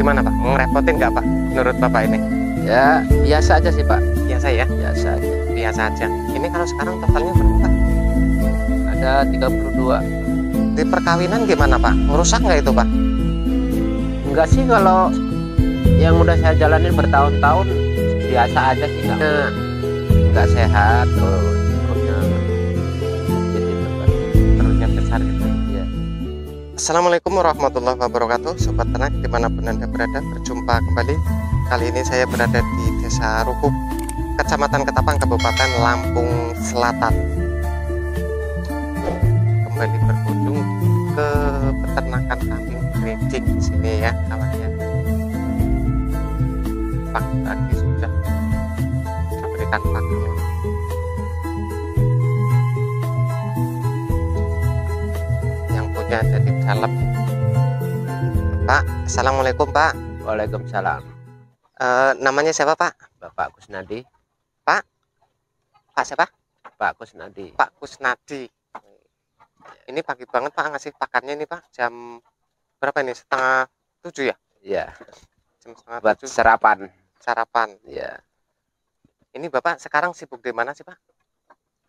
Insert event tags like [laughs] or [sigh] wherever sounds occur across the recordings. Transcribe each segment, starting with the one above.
Gimana Pak? Ngerepotin nggak Pak? Menurut Bapak ini? Ya biasa aja sih Pak, Biasa ya? biasa aja. Biasa aja. Ini kalau sekarang totalnya berapa? Ada 32. Di perkawinan gimana Pak? Rusak nggak itu Pak? Enggak sih kalau yang udah saya jalanin bertahun-tahun biasa aja sih nggak nggak sehat tuh Assalamualaikum warahmatullahi wabarakatuh Sobat ternak di mana pun anda berada Berjumpa kembali. Kali ini saya berada di desa Rukuk Kecamatan Ketapang Kabupaten Lampung Selatan. Kembali berkunjung ke peternakan kambing di sini ya kawannya Pagi-pagi sudah berikan pakan dalam Pak Assalamualaikum Pak. Waalaikumsalam. Eh, namanya siapa Pak? Bapak Kusnadi. Pak? Siapa? Pak Kusnadi. Pak Kusnadi. Ini pagi banget Pak. Ngasih pakannya ini Pak. Jam berapa ini? Setengah tujuh ya? Ya jam setengah buat tujuh. sarapan. Sarapan. Ya ini Bapak sekarang sibuk di mana sih Pak?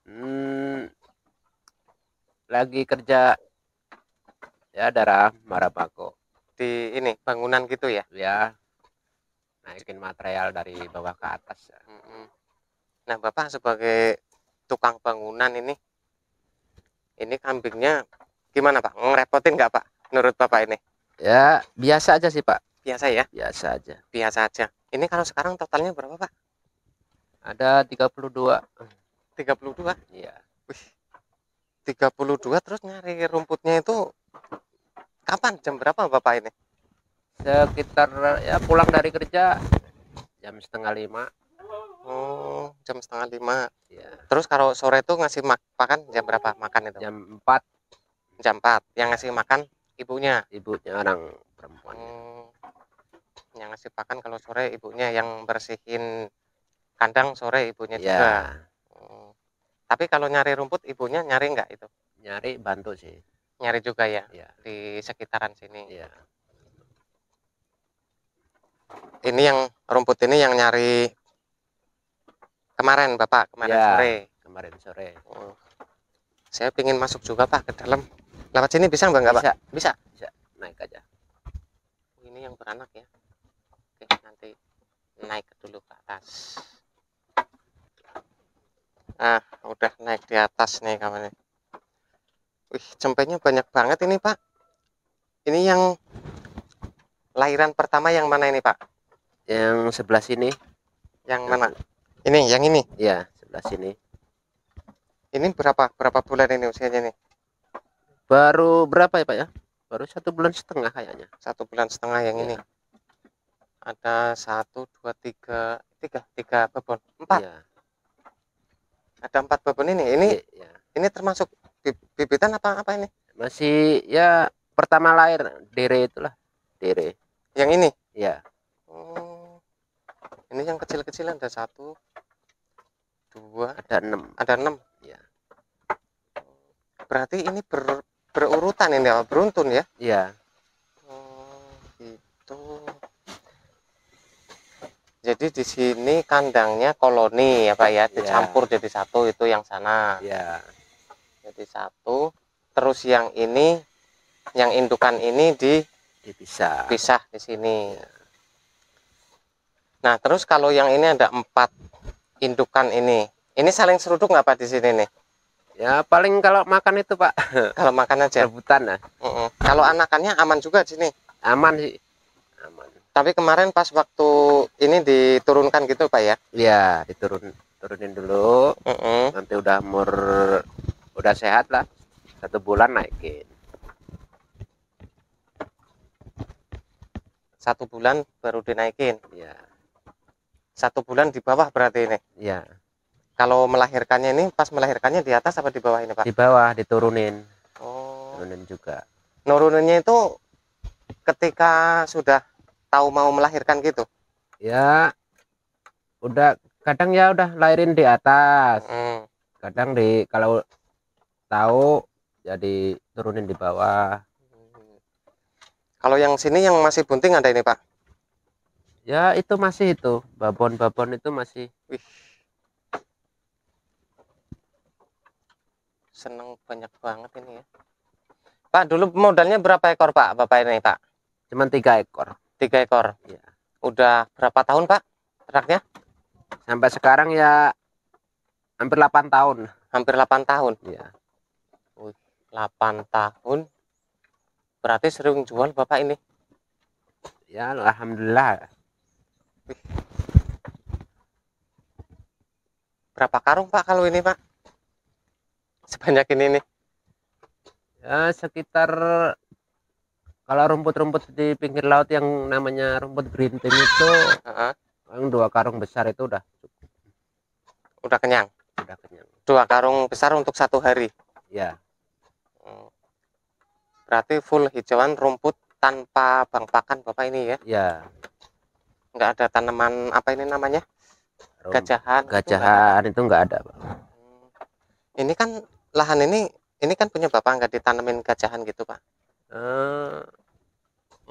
Hmm, lagi kerja ya daerah Marabako di ini bangunan gitu ya ya naikin material dari bawah ke atas ya. Mm-mm. Nah, Bapak sebagai tukang bangunan ini, ini kambingnya gimana Pak? Ngerepotin nggak Pak? Menurut Bapak ini? ya biasa aja sih Pak Biasa ya? biasa aja Biasa aja. Ini kalau sekarang totalnya berapa Pak? ada 32 32? ya 32 terus nyari rumputnya itu kapan? Jam berapa Bapak ini? sekitar ya pulang dari kerja jam setengah lima Oh, jam setengah lima. ya Terus kalau sore itu ngasih mak makan jam berapa makan itu? jam 4 Jam 4. Yang ngasih makan ibunya. ibunya orang perempuan Hmm, yang ngasih pakan kalau sore ibunya yang bersihin kandang sore ibunya juga. ya Hmm. Tapi kalau nyari rumput ibunya nyari nggak itu? nyari bantu sih Nyari juga ya ya di sekitaran sini. ya Ini yang rumput ini yang nyari kemarin Bapak kemarin Ya. sore. kemarin sore Hmm. Saya pingin masuk juga Pak ke dalam. Lewat sini bisa nggak Pak? bisa Bisa. naik aja Ini yang beranak ya. Oke nanti naik dulu ke atas. Nah udah naik di atas nih kawannya. Wih cempenya banyak banget ini Pak. Ini yang lahiran pertama yang mana ini Pak? yang sebelah sini Yang mana? Ini yang ini. ya sebelah sini Ini berapa berapa bulan ini usianya nih? baru berapa ya pak ya baru satu bulan setengah kayaknya Satu bulan setengah yang ini. Iya. Ada satu dua tiga tiga tiga babon empat. Iya, Ada empat babon ini. Ini iya, iya. ini termasuk bibitan apa apa ini? masih ya pertama lahir dere itulah dere Yang ini. ya Oh, ini yang kecil-kecilan ada satu, dua, ada enam ada enam. ya Berarti ini ber, berurutan ini ya, beruntun ya? iya Oh, gitu. Jadi di sini kandangnya koloni ya Pak ya, dicampur jadi satu itu yang sana. iya Jadi satu. Terus yang ini, yang indukan ini dipisah dipisah di sini. Nah, terus kalau yang ini ada empat indukan ini, ini saling seruduk nggak Pak di sini nih? ya paling kalau makan itu pak [laughs] Kalau makan aja. rebutan lah Mm-mm. Kalau anakannya aman juga di sini. aman sih aman Tapi kemarin pas waktu ini diturunkan gitu Pak ya? ya diturun turunin dulu Mm-mm. nanti udah umur udah sehat lah satu bulan naikin Satu bulan baru dinaikin. ya Satu bulan di bawah berarti ini. ya Kalau melahirkannya ini pas melahirkannya di atas apa di bawah ini Pak? di bawah diturunin Oh, turunin juga nuruninnya itu ketika sudah tahu mau melahirkan gitu. ya udah kadang ya udah lahirin di atas Mm. kadang di kalau tahu jadi turunin di bawah Kalau yang sini yang masih bunting ada ini Pak. Ya itu masih itu babon-babon itu masih Wih. Seneng banyak banget ini ya. Pak, dulu modalnya berapa ekor Pak? Bapak ini Pak? cuman tiga ekor. Tiga ekor. Iya. Udah berapa tahun Pak? Ternaknya? Sampai sekarang ya hampir 8 tahun. Hampir 8 tahun. Ya. 8 tahun. Berarti sering jual Bapak ini. Ya alhamdulillah. Berapa karung Pak kalau ini Pak? Sebanyak ini nih. Ya sekitar kalau rumput-rumput di pinggir laut yang namanya rumput berintim itu Heeh. yang dua karung besar itu udah cukup, Udah kenyang. udah kenyang. Dua karung besar untuk satu hari. Ya. Berarti full hijauan rumput tanpa bang pakan Bapak ini ya. ya. Nggak ada tanaman apa ini namanya? Gajahan. itu nggak ada. Gajahan itu enggak ada, Bang. Hmm. Ini kan lahan ini ini kan punya Bapak nggak ditanemin gajahan gitu Pak. Eh,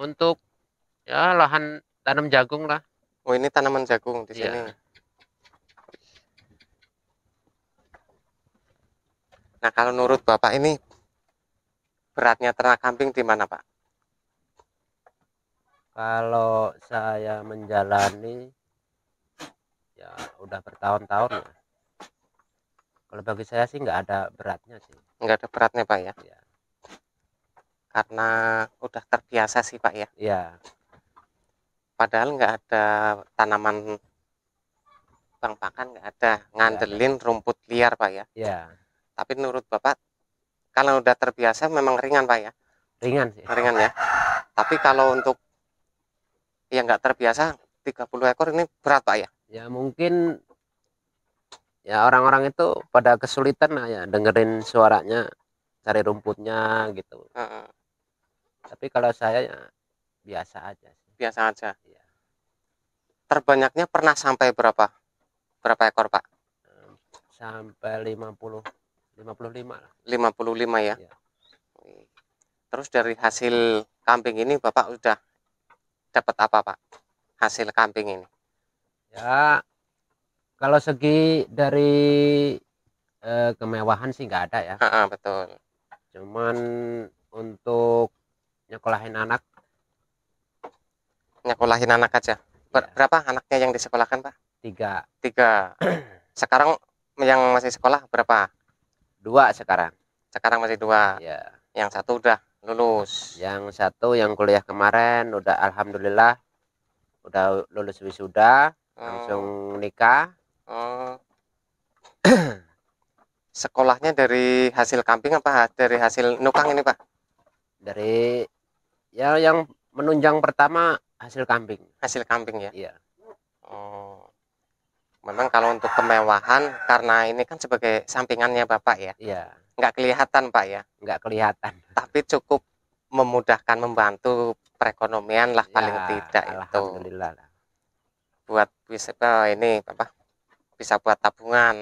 untuk ya lahan tanam jagung lah. Oh ini tanaman jagung di Iya. sini. Nah kalau menurut Bapak ini beratnya ternak kambing di mana Pak? Kalau saya menjalani ya udah bertahun-tahun ya. Kalau bagi saya sih nggak ada beratnya sih. Nggak ada beratnya Pak ya? Ya. Karena udah terbiasa sih Pak ya. Iya, Padahal nggak ada tanaman bang pakan nggak ada. Ngandelin rumput liar Pak ya. iya. Tapi menurut Bapak kalau udah terbiasa memang ringan Pak ya. Ringan sih. Ringan ya. Tapi kalau untuk yang nggak terbiasa 30 ekor ini berat Pak ya. Ya mungkin ya orang-orang itu pada kesulitan lah ya dengerin suaranya, cari rumputnya gitu. Heeh. Tapi kalau saya ya biasa aja sih. biasa aja. Iya. Terbanyaknya pernah sampai berapa? Berapa ekor, Pak? Sampai 50 55 lah. 55 ya. Wih. Terus dari hasil kambing ini Bapak udah dapat apa, Pak? Hasil kambing ini. Ya kalau segi dari eh, kemewahan sih nggak ada ya. Heeh, betul. Cuman untuk nyekolahin anak Nyekolahin anak aja. Ber- ya, berapa anaknya yang disekolahkan, Pak? tiga Tiga. [clears throat] Sekarang yang masih sekolah berapa? Dua sekarang. Sekarang masih dua. Ya. Yang satu udah lulus. Yang satu yang kuliah kemarin udah alhamdulillah udah lulus wisuda, langsung nikah. Oh. [clears throat] Sekolahnya dari hasil kambing apa dari hasil nukang ini, Pak? Dari ya yang menunjang pertama hasil kambing. Hasil kambing ya. Iya. Oh. Memang kalau untuk kemewahan karena ini kan sebagai sampingannya Bapak ya. Iya, Nggak kelihatan, Pak ya. nggak kelihatan. Tapi cukup memudahkan membantu perekonomian lah paling Ya, tidak itu. Alhamdulillah lah. Buat bisa oh, ini apa? Bisa buat tabungan.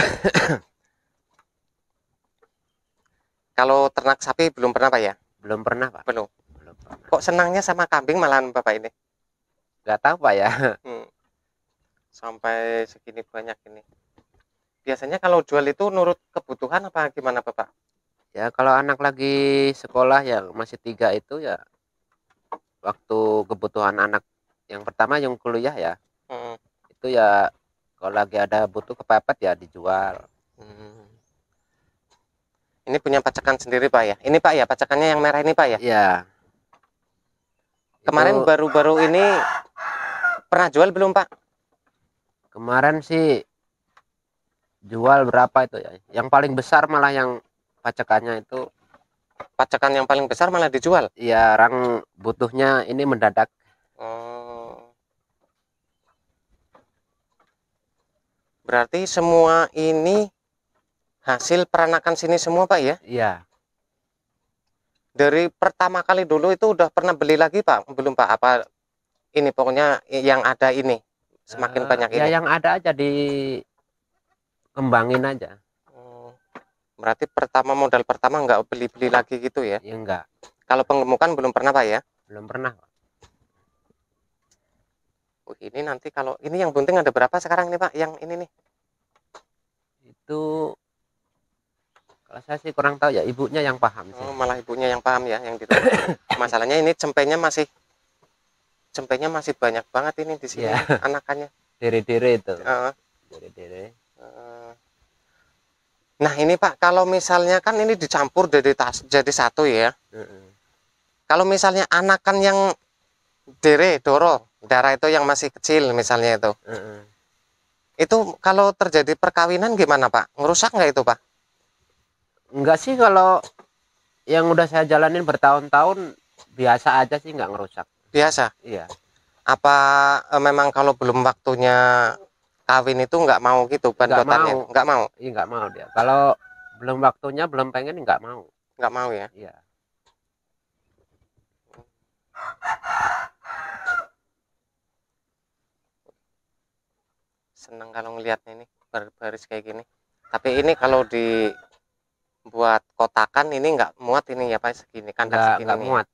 [coughs] kalau ternak sapi belum pernah, Pak ya? Belum pernah, Pak. Belum. Belum pernah. Kok senangnya sama kambing malahan Bapak ini? Nggak tahu, Pak ya. Hmm. Sampai segini banyak ini. Biasanya kalau jual itu nurut kebutuhan apa gimana Bapak? Ya kalau anak lagi sekolah ya masih tiga itu ya waktu kebutuhan anak yang pertama yang kuliah ya Hmm. itu ya kalau lagi ada butuh kepepet ya dijual. Hmm. Ini punya pacakan sendiri Pak ya? Ini Pak ya, pacakannya yang merah ini Pak ya? Iya. Kemarin baru-baru ini pernah jual belum Pak? Kemarin sih jual berapa itu ya? Yang paling besar malah yang pacakannya itu Pacakan yang paling besar malah dijual. ya orang butuhnya ini mendadak. Oh. Berarti semua ini hasil peranakan sini semua Pak ya? Iya. Dari pertama kali dulu itu udah pernah beli lagi Pak? Belum Pak? Apa ini pokoknya yang ada ini semakin Eh, banyak ya ini? yang ada aja di kembangin aja. Oh, Berarti pertama modal pertama nggak beli-beli lagi gitu ya? Ya enggak, Kalau pengemukan belum pernah Pak ya? belum pernah. Oh, ini nanti kalau ini yang bunting ada berapa sekarang nih Pak? Yang ini nih. Itu kalau saya sih kurang tahu ya ibunya yang paham sih. Oh, malah ibunya yang paham ya yang itu. [coughs] Masalahnya ini cempenya masih cempenya masih banyak banget ini di sini Iya. anakannya. Dere-dere itu. Heeh. Dere-dere. Heeh. Nah ini Pak, kalau misalnya kan ini dicampur jadi tas, jadi satu ya. Heeh. Kalau misalnya anakan yang dere, doro, darah itu yang masih kecil misalnya itu, Heeh. itu kalau terjadi perkawinan gimana Pak? Ngerusak nggak itu Pak? Enggak sih kalau yang udah saya jalanin bertahun-tahun biasa aja sih nggak ngerusak. Biasa. Iya. Apa eh, memang kalau belum waktunya kawin itu nggak mau gitu bandotannya? mau. Nggak mau, Iya nggak mau dia. Kalau belum waktunya belum pengen nggak mau. nggak mau ya. Iya. Seneng kalau ngelihatnya ini baris kayak gini. Tapi ini kalau dibuat kotakan ini nggak muat ini ya Pak segini kandang segini nggak ya. muat.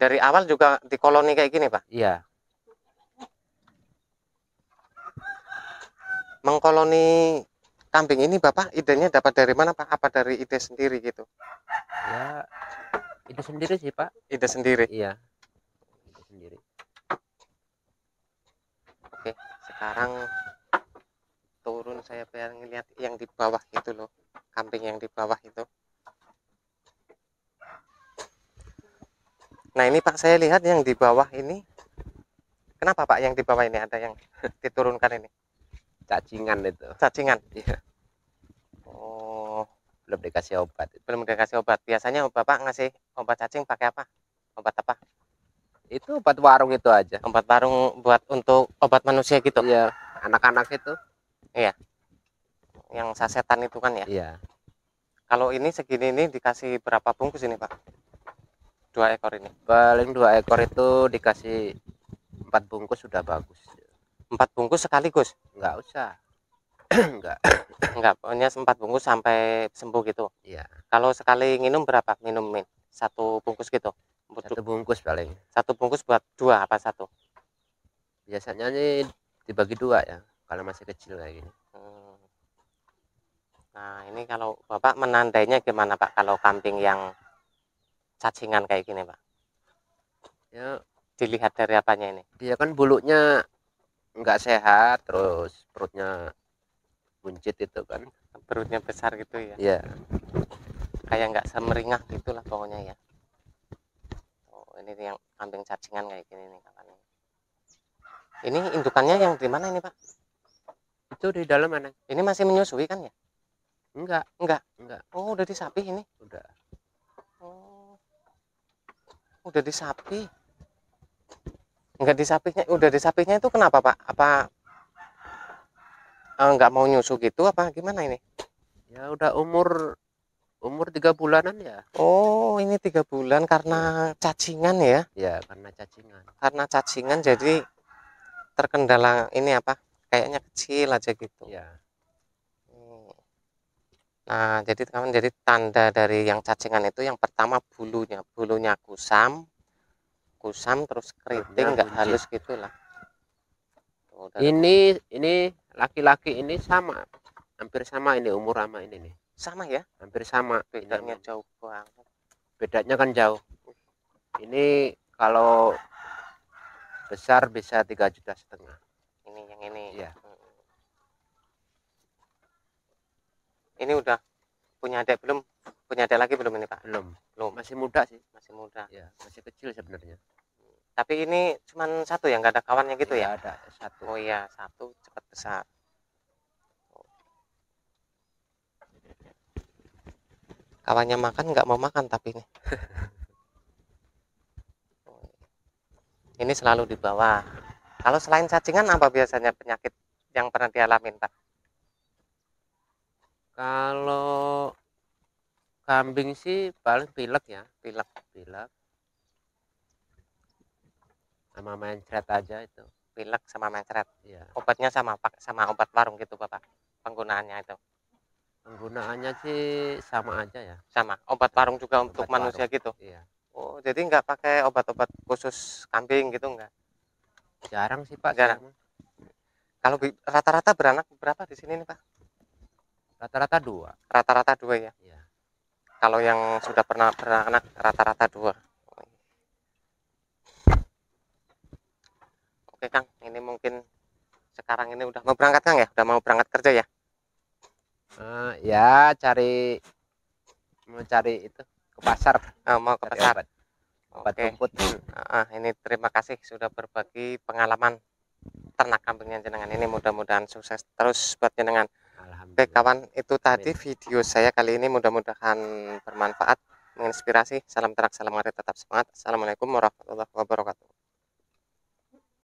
Dari awal juga di koloni kayak gini Pak. Iya. Mengkoloni kambing ini Bapak idenya dapat dari mana Pak? Apa dari ide sendiri gitu? Ya itu sendiri sih pak. Ide sendiri. Iya. Itu sendiri. Oke, sekarang turun saya biar ngeliat yang di bawah itu loh. Kambing yang di bawah itu. Nah, ini Pak saya lihat yang di bawah ini Kenapa Pak yang di bawah ini ada yang [laughs] diturunkan ini? Cacingan itu. Cacingan. Iya. Oh, Belum dikasih obat. belum dikasih obat. Biasanya Bapak ngasih obat cacing pakai apa? Obat apa? Itu obat warung itu aja. Obat warung buat untuk obat manusia gitu. Iya. Anak-anak itu. Yang sasetan itu kan ya. Iya. Kalau ini segini ini dikasih berapa bungkus ini Pak? Dua ekor ini. Paling dua ekor itu dikasih empat bungkus sudah bagus. Empat bungkus sekaligus? Nggak usah. [coughs] Nggak. Enggak, pokoknya empat bungkus sampai sembuh gitu. Iya. Kalau sekali minum berapa minum min? Satu bungkus gitu. Satu, bungkus paling. satu bungkus buat dua apa satu? Biasanya nih dibagi dua ya. Kalau masih kecil kayak gini. Hmm. Nah ini kalau Bapak menandainya gimana Pak? Kalau kambing yang cacingan kayak gini Pak? Ya Dilihat dari apanya ini? dia kan bulunya nggak sehat terus perutnya buncit itu kan Perutnya besar gitu ya? iya Kayak nggak semeringah gitulah pokoknya ya. Oh ini yang kambing cacingan kayak gini nih kakaknya. Ini indukannya yang di mana ini Pak? itu di dalam mana Ini masih menyusui kan ya? enggak Enggak. enggak Oh udah disapi ini? udah. Udah disapi. Enggak disapinya, udah disapinya itu kenapa, Pak? Apa eh, enggak mau nyusu gitu apa gimana ini? ya udah umur umur tiga bulanan ya Oh, ini tiga bulan karena cacingan ya. ya karena cacingan Karena cacingan jadi terkendala ini apa? Kayaknya kecil aja gitu. ya. Nah, jadi teman jadi tanda dari yang cacingan itu yang pertama bulunya, bulunya kusam, kusam terus keriting nggak halus gitulah. Tuh, ini ini laki-laki ini sama hampir sama ini umur sama ini nih sama ya, hampir sama bedanya Ini jauh banget. bedanya kan jauh ini kalau besar bisa tiga juta setengah Ini yang ini. Iya. Ini udah punya adik belum? Punya adik lagi belum ini Pak? belum Belum, masih muda sih masih muda. ya masih kecil sebenarnya Tapi ini cuman satu ya, nggak ada kawannya gitu ya? Iya, ada satu Oh iya, satu cepat besar. Kawannya makan nggak mau makan tapi ini. [laughs] Ini selalu di bawah. Kalau selain cacingan apa biasanya penyakit yang pernah dialamin Pak? Kalau kambing sih paling pilek ya Pilek. pilek sama mencret aja itu Pilek sama mencret. ya Obatnya sama pak sama obat warung gitu Bapak. Penggunaannya itu penggunaannya sih sama aja ya sama. Obat warung juga untuk Obat manusia gitu. iya Oh, jadi nggak pakai obat-obat khusus kambing gitu nggak? jarang sih pak Jarang. Kalau rata-rata beranak berapa di sini nih Pak? Rata-rata dua Rata-rata dua ya. ya Kalau yang sudah pernah beranak rata-rata dua. Oke Kang, ini mungkin sekarang ini udah mau berangkat Kang ya? Udah mau berangkat kerja ya? Eh, ya cari mau cari itu ke pasar Eh, mau ke cari pasar. obat obat Oke. rumput Ah, ini terima kasih sudah berbagi pengalaman ternak kambingnya jenengan ini mudah-mudahan sukses terus buat jenengan. Oke kawan itu tadi video saya kali ini. Mudah-mudahan bermanfaat menginspirasi. Salam ternak salam mari tetap semangat. Assalamualaikum warahmatullahi wabarakatuh